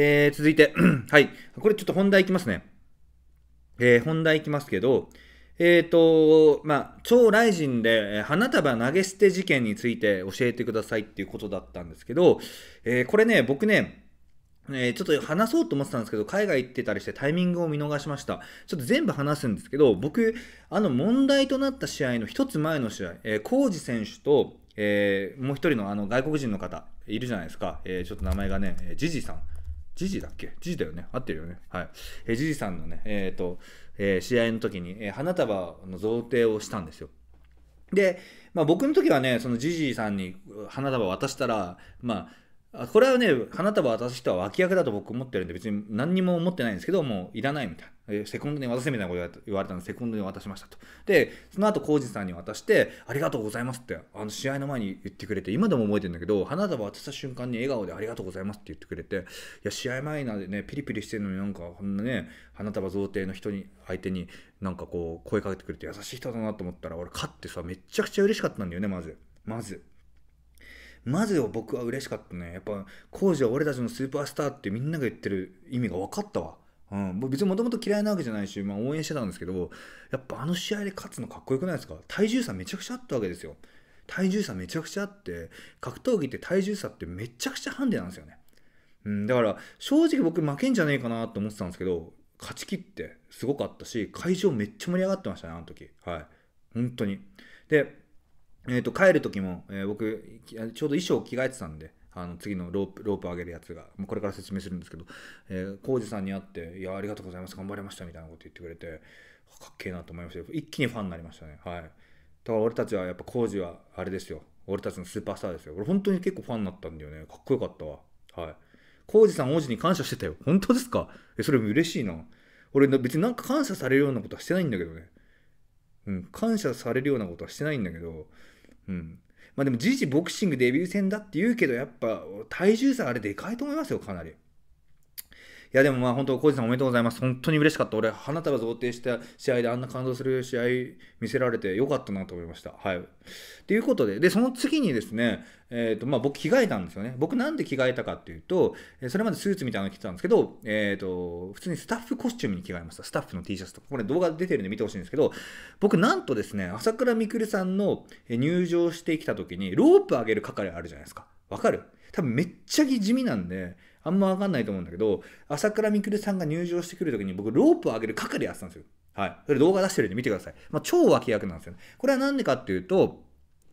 えー、続いて、はい。これちょっと本題いきますね。えー、本題いきますけど、えっ、ー、と、まあ、超ライジンで花束投げ捨て事件について教えてくださいっていうことだったんですけど、えー、これね、僕ね、えー、ちょっと話そうと思ってたんですけど、海外行ってたりしてタイミングを見逃しました。ちょっと全部話すんですけど、僕、あの問題となった試合の一つ前の試合、えー、コージ選手と、えー、もう一人のあの外国人の方いるじゃないですか。えー、ちょっと名前がね、ジジさん。ジジだっけ？ジジだよね。合ってるよね。はい。えー、ジジさんのね、えっ、ー、と、えー、試合の時に、えー、花束の贈呈をしたんですよ。で、まあ、僕の時はね、そのジジさんに花束を渡したら、まあ、これはね、花束渡す人は脇役だと僕思ってるんで、別に何にも思ってないんですけど、もういらないみたいな。セコンドに渡せみたいなこと言われたので、セコンドに渡しましたと。で、その後、浩二さんに渡して、ありがとうございますって、あの試合の前に言ってくれて、今でも覚えてるんだけど、花束渡した瞬間に笑顔でありがとうございますって言ってくれて、いや、試合前なんでね、ピリピリしてるのになんか、こんなね、花束贈呈の人に、相手になんかこう、声かけてくれて優しい人だなと思ったら、俺、勝ってさ、めちゃくちゃ嬉しかったんだよね、まず。まず。まず僕は嬉しかったね。やっぱ、コージは俺たちのスーパースターってみんなが言ってる意味が分かったわ。うん、別にもともと嫌いなわけじゃないし、まあ、応援してたんですけど、やっぱあの試合で勝つのかっこよくないですか？体重差めちゃくちゃあったわけですよ。体重差めちゃくちゃあって、格闘技って体重差ってめちゃくちゃハンデなんですよね。うん、だから正直僕負けんじゃねえかなと思ってたんですけど、勝ち切ってすごかったし、会場めっちゃ盛り上がってましたね、あの時。はい。本当に。で、えー、と帰る時も、えー、僕ちょうど衣装着替えてたんであの次のロープロープ上げるやつがもうこれから説明するんですけど、えー、浩二さんに会って「いやありがとうございます頑張りました」みたいなこと言ってくれてかっけえなと思いました。一気にファンになりましたね。はい。だから俺たちはやっぱ浩二はあれですよ。俺たちのスーパースターですよ。俺本当に結構ファンになったんだよね。かっこよかったわ。はい。浩二さん王子に感謝してたよ。本当ですか？えそれも嬉しいな。俺別になんか感謝されるようなことはしてないんだけどね。うん感謝されるようなことはしてないんだけどうん。まあでも、時事ボクシングデビュー戦だって言うけど、やっぱ体重差あれでかいと思いますよ、かなり。いやでもまあ本当、浩二さんおめでとうございます。本当に嬉しかった。俺、花束贈呈した試合であんな感動する試合見せられてよかったなと思いました。はい。ということで、で、その次にですね、えっ、ー、と、まあ僕着替えたんですよね。僕なんで着替えたかっていうと、それまでスーツみたいなの着てたんですけど、えっ、ー、と、普通にスタッフコスチュームに着替えました。スタッフの T シャツとか。これ動画出てるんで見てほしいんですけど、僕なんとですね、朝倉未来さんの入場してきた時に、ロープ上げる係あるじゃないですか。わかる？多分めっちゃ地味なんで、あんま分かんないと思うんだけど、朝倉未来さんが入場してくるときに僕、ロープを上げる係やってたんですよ。はい。それ動画出してるんで見てください。まあ、超脇役なんですよね。これは何でかっていうと、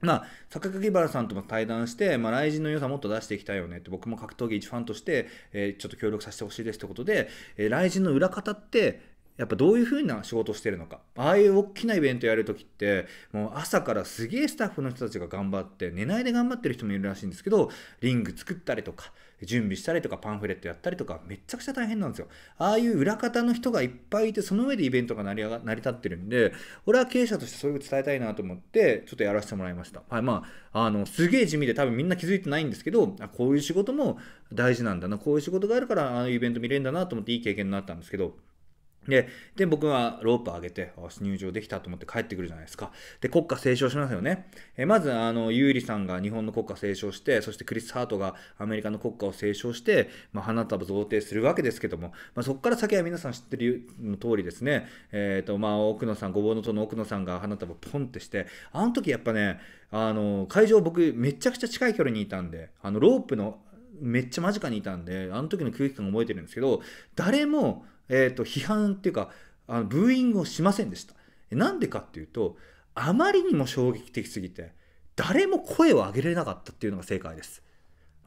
まあ、坂木原さんとも対談して、まあ、雷神の良さもっと出していきたいよねって、僕も格闘技一ファンとして、えー、ちょっと協力させてほしいですってことで、えー、雷神の裏方って、やっぱどういう風な仕事をしてるのか。ああいう大きなイベントやるときって、もう朝からすげえスタッフの人たちが頑張って、寝ないで頑張ってる人もいるらしいんですけど、リング作ったりとか、準備したりとか、パンフレットやったりとか、めちゃくちゃ大変なんですよ。ああいう裏方の人がいっぱいいて、その上でイベントが成り成り立ってるんで、俺は経営者としてそういうこと伝えたいなと思って、ちょっとやらせてもらいました。はい、まあ、あの、すげえ地味で多分みんな気づいてないんですけど、あこういう仕事も大事なんだな、こういう仕事があるから、ああいうイベント見れるんだなと思っていい経験になったんですけど、で、で、僕はロープ上げて、入場できたと思って帰ってくるじゃないですか。で、国歌斉唱しますよね。えまず、あの、ユーリさんが日本の国歌斉唱して、そしてクリス・ハートがアメリカの国歌を斉唱して、まあ、花束贈呈するわけですけども、まあ、そこから先は皆さん知ってるの通りですね、えっ、ー、と、まあ、奥野さん、ごぼうの塔の奥野さんが花束ポンってして、あの時やっぱね、あの、会場僕めちゃくちゃ近い距離にいたんで、あの、ロープのめっちゃ間近にいたんで、あの時の空気感覚えてるんですけど、誰も、えっ、ー、と、批判っていうか、あのブーイングをしませんでした。なんでかっていうと、あまりにも衝撃的すぎて、誰も声を上げれなかったっていうのが正解です。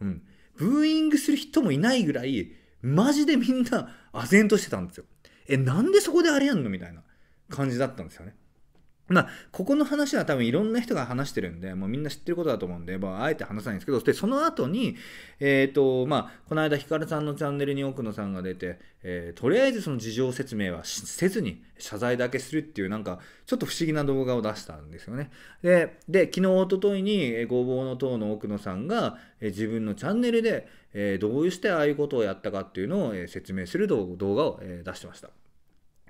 うん。ブーイングする人もいないぐらい、マジでみんな唖然としてたんですよ。え、なんでそこであれやんのみたいな感じだったんですよね。まあ、ここの話は多分いろんな人が話してるんで、もうみんな知ってることだと思うんで、まあ、あえて話さないんですけど、で、その後に、えっ、ー、と、まあ、この間、ヒカルさんのチャンネルに奥野さんが出て、えー、とりあえずその事情説明はせずに謝罪だけするっていう、なんか、ちょっと不思議な動画を出したんですよね。で、で昨日、おとといに、ごぼうの塔の奥野さんが、えー、自分のチャンネルで、え、どうしてああいうことをやったかっていうのを、え、説明する動画を、え、出してました。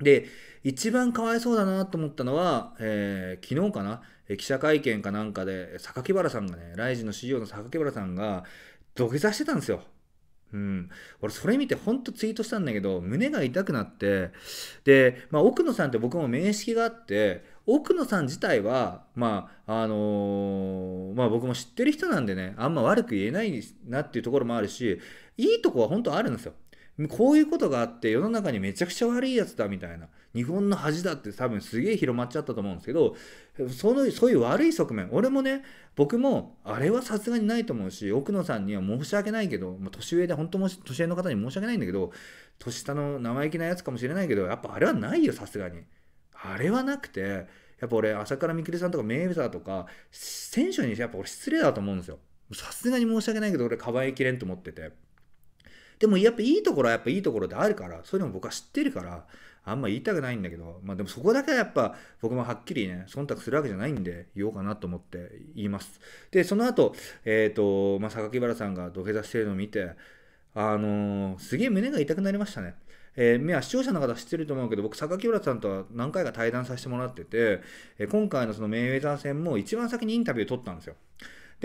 で、一番かわいそうだなと思ったのは、えー、昨日かな、記者会見かなんかで、榊原さんがね、ライジの c e の榊原さんが土下座してたんですよ。うん、俺それ見てほんとツイートしたんだけど胸が痛くなってで、まあ、奥野さんって僕も面識があって奥野さん自体はまああのー、まあ僕も知ってる人なんでねあんま悪く言えないなっていうところもあるしいいとこは本当あるんですよ。こういうことがあって世の中にめちゃくちゃ悪いやつだみたいな日本の恥だって多分すげえ広まっちゃったと思うんですけどそのそういう悪い側面俺もね僕もあれはさすがにないと思うし奥野さんには申し訳ないけど、まあ、年上で本当も年上の方に申し訳ないんだけど年下の生意気なやつかもしれないけどやっぱあれはないよさすがに。あれはなくてやっぱ俺朝倉未来さんとかメイウェザーとか選手にやっぱ俺失礼だと思うんですよ。さすがに申し訳ないけど俺かばいきれんと思ってて。でもやっぱいいところはやっぱいいところであるから、そういうのも僕は知ってるから、あんま言いたくないんだけど、まあでもそこだけはやっぱ僕もはっきりね、忖度するわけじゃないんで言おうかなと思って言います。で、その後、えっ、ー、と、まあ、榊原さんが土下座してるのを見て、あのー、すげえ胸が痛くなりましたね。えー、視聴者の方知ってると思うけど、僕、榊原さんとは何回か対談させてもらってて、え今回のそのメイウェザー戦も一番先にインタビューを取ったんですよ。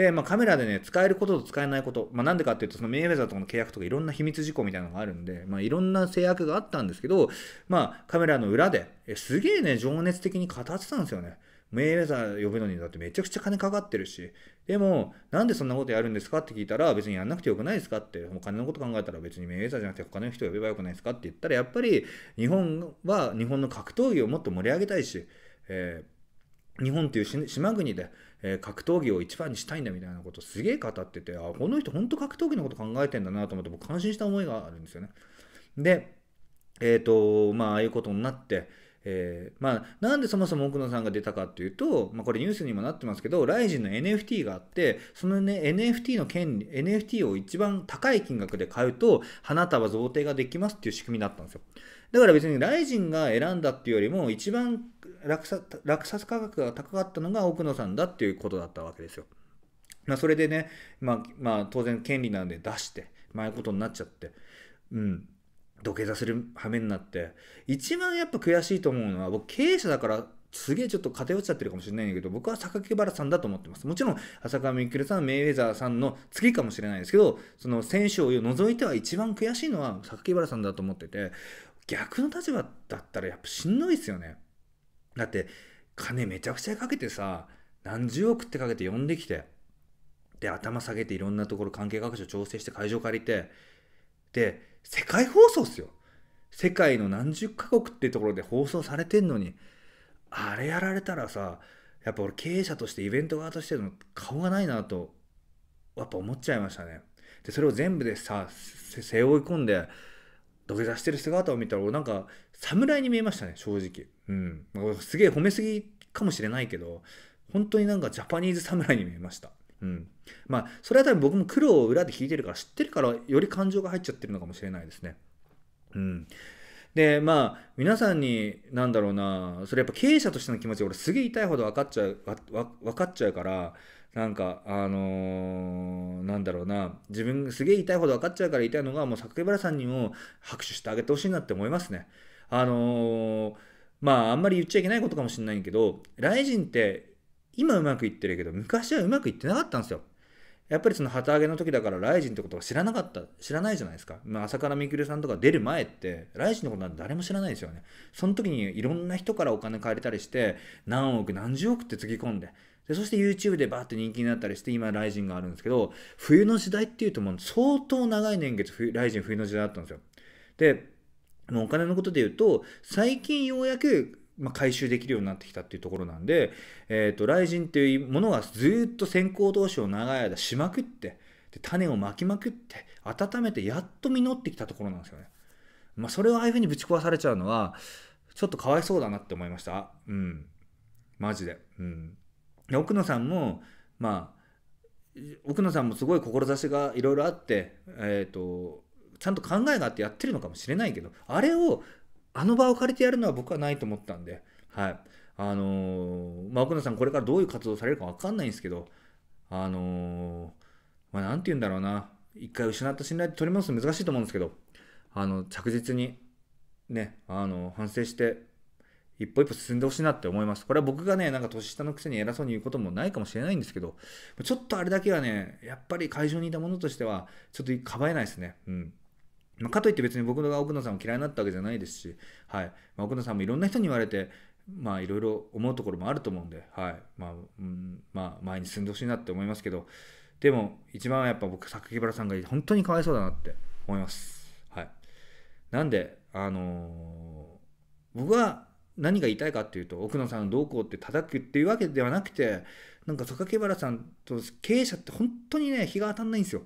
で、まあ、カメラでね、使えることと使えないこと、まあ、なんでかっていうと、そのメイウェザーとかの契約とかいろんな秘密事項みたいなのがあるんで、まあ、いろんな制約があったんですけど、まあ、カメラの裏で、えすげえね、情熱的に語ってたんですよね。メイウェザー呼ぶのにだってめちゃくちゃ金かかってるし、でも、なんでそんなことやるんですかって聞いたら、別にやんなくてよくないですかって、お金のこと考えたら別にメイウェザーじゃなくて他の人呼べばよくないですかって言ったら、やっぱり日本は日本の格闘技をもっと盛り上げたいし、えー、日本という島国で、えー、格闘技を一番にしたいんだみたいなことすげえ語ってて、あ、この人本当格闘技のこと考えてんだなと思って僕感心した思いがあるんですよね。で、えっ、ー、と、まあ、ああいうことになって、えー、まあ、なんでそもそも奥野さんが出たかっていうと、まあ、これニュースにもなってますけど、ライジンの NFT があって、そのね、NFT の権利、NFT を一番高い金額で買うと、花束贈呈ができますっていう仕組みだったんですよ。だから別にライジンが選んだっていうよりも、一番落札落札価格が高かったのが奥野さんだっていうことだったわけですよ。まあ、それでね、まあ、まあ、当然権利なんで出して、まあ、いうことになっちゃって、うん、土下座する羽目になって、一番やっぱ悔しいと思うのは、僕経営者だからすげえちょっと偏っちゃってるかもしれないんだけど、僕は榊原さんだと思ってます。もちろん、浅川みくるさん、メイウェザーさんの次かもしれないですけど、その選手を除いては一番悔しいのは榊原さんだと思ってて、逆の立場だったらやっぱしんどいですよね。だって金めちゃくちゃかけてさ何十億ってかけて呼んできてで頭下げていろんなところ関係各所調整して会場借りてで世界放送っすよ。世界の何十カ国ってところで放送されてんのにあれやられたらさやっぱ俺経営者としてイベント側としての顔がないなとやっぱ思っちゃいましたね。でそれを全部でさ背負い込んで土下座してる姿を見たら俺なんか侍に見えましたね正直。うん。すげえ褒めすぎかもしれないけど本当になんかジャパニーズ侍に見えました。うん。まあそれは多分僕も苦労を裏で聞いてるから知ってるからより感情が入っちゃってるのかもしれないですね。うん。でまあ皆さんになんだろうなそれやっぱ経営者としての気持ち俺すげえ痛いほど分かっちゃう分かっちゃうからなんかあのー、なんだろうな自分すげえ痛いほど分かっちゃうから痛いのがもう榊原さんにも拍手してあげてほしいなって思いますね。あのー、まああんまり言っちゃいけないことかもしれないけどライジンって今うまくいってるけど昔はうまくいってなかったんですよ。やっぱりその旗揚げの時だからライジンってことは知らなかった知らないじゃないですか、まあ、朝倉未来さんとか出る前ってライジンのことなんて誰も知らないですよね。その時にいろんな人からお金借りたりして何億何十億ってつぎ込んででそして YouTube でバーって人気になったりして今ライジンがあるんですけど冬の時代っていうともう相当長い年月ライジン冬の時代だったんですよ。でもうお金のことで言うと最近ようやくまあ、回収できるようになってきたっていうところなんで、えーと、ライジンっていうものがずっと先行投資を長い間しまくってで種をまきまくって温めてやっと実ってきたところなんですよね。まあ、それをああいうふうにぶち壊されちゃうのはちょっとかわいそうだなって思いました。うん。マジで。うん。で奥野さんもまあ奥野さんもすごい志がいろいろあって、えーと、ちゃんと考えがあってやってるのかもしれないけどあれをあの場を借りてやるのは僕はないと思ったんで、はいあのー、まあ、奥野さんこれからどういう活動されるか分かんないんですけどあのー、まあ、なんて言うんだろうな一回失った信頼って取り戻すの難しいと思うんですけどあの着実にねあの反省して一歩一歩進んでほしいなって思います。これは僕がね、なんか年下のくせに偉そうに言うこともないかもしれないんですけど、ちょっとあれだけはね、やっぱり会場にいたものとしては、ちょっとかばえないですね。うん。まあ、かといって別に僕が奥野さんを嫌いになったわけじゃないですし、はい。まあ、奥野さんもいろんな人に言われて、まあいろいろ思うところもあると思うんで、はい。まあうんまあ、前に進んでほしいなって思いますけど、でも一番はやっぱ僕、榊原さんが本当にかわいそうだなって思います。はい、なんで、あのー、僕は何が言いたいかっていうと奥野さんどうこうって叩くっていうわけではなくてなんか榊原さんと経営者って本当にね日が当たんないんですよ。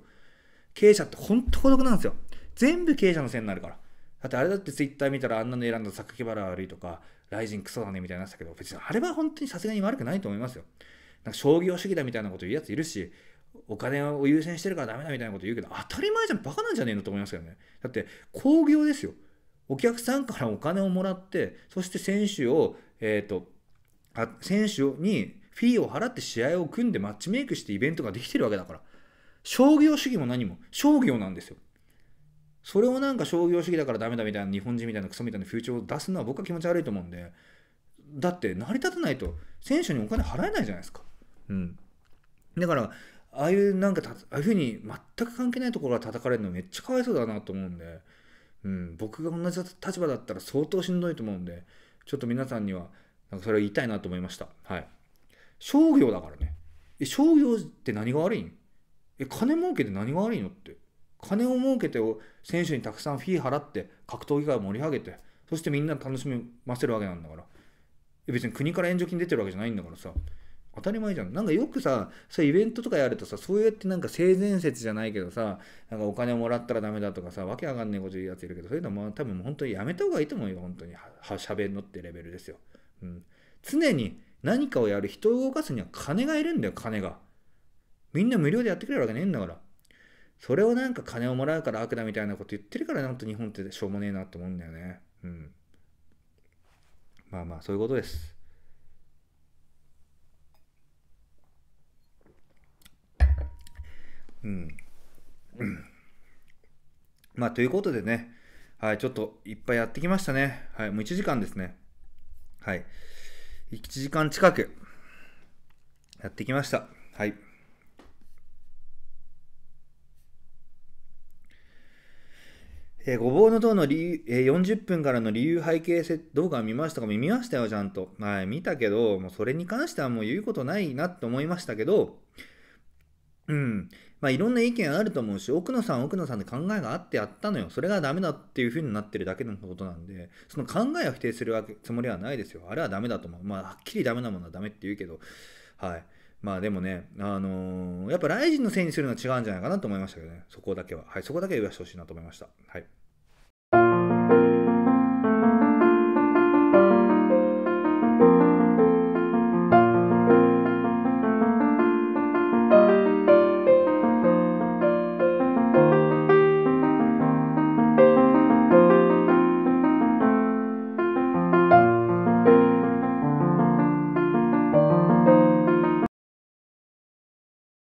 経営者って本当孤独なんですよ。全部経営者のせいになるから。だってあれだってツイッター見たらあんなの選んだ榊原悪いとかライジンクソだねみたいになったけど別にあれは本当にさすがに悪くないと思いますよ。なんか商業主義だみたいなこと言うやついるしお金を優先してるからダメだみたいなこと言うけど当たり前じゃんバカなんじゃねえのと思いますけどね。だって興行ですよ。お客さんからお金をもらってそして選手を、えーと、あ選手にフィーを払って試合を組んでマッチメイクしてイベントができてるわけだから。商業主義も何も商業なんですよ。それをなんか商業主義だからダメだみたいな日本人みたいなクソみたいな風潮を出すのは僕は気持ち悪いと思うんでだって成り立たないと選手にお金払えないじゃないですかうんだからああいうなんかああいうふうに全く関係ないところが叩かれるのめっちゃかわいそうだなと思うんでうん、僕が同じ立場だったら相当しんどいと思うんで、ちょっと皆さんには、なんかそれを言いたいなと思いました。はい。商業だからね。え、商業って何が悪いん？え、金儲けて何が悪いのって。金を儲けて選手にたくさんフィー払って格闘技界を盛り上げて、そしてみんな楽しみませるわけなんだから。別に国から援助金出てるわけじゃないんだからさ。当たり前じゃん。なんかよくさ、そうイベントとかやるとさ、そうやってなんか性善説じゃないけどさ、なんかお金をもらったらダメだとかさ、わけわかんないこと言うやついるけど、そういうのも多分本当にやめた方がいいと思うよ、本当に。は、喋んのってレベルですよ。うん。常に何かをやる人を動かすには金がいるんだよ、金が。みんな無料でやってくれるわけねえんだから。それをなんか金をもらうから悪だみたいなこと言ってるから、なんと日本ってしょうもねえなって思うんだよね。うん。まあまあ、そういうことです。うん。まあ、ということでね、はい、ちょっといっぱいやってきましたね。はい、もう1時間ですね。はい。1時間近くやってきました。はい。えー、ごぼうの塔の理由、えー、40分からの理由背景動画見ましたか？見ましたよ、ちゃんと。はい、見たけど、もうそれに関してはもう言うことないなって思いましたけど、うん。まあいろんな意見あると思うし、奥野さん奥野さんで考えがあってやったのよ。それがダメだっていう風になってるだけのことなんで、その考えを否定するわけつもりはないですよ。あれはダメだと思う。まあはっきりダメなものはダメって言うけど、はい。まあでもね、あのー、やっぱライジンのせいにするのは違うんじゃないかなと思いましたけどね。そこだけは。はい。そこだけ言わせてほしいなと思いました。はい。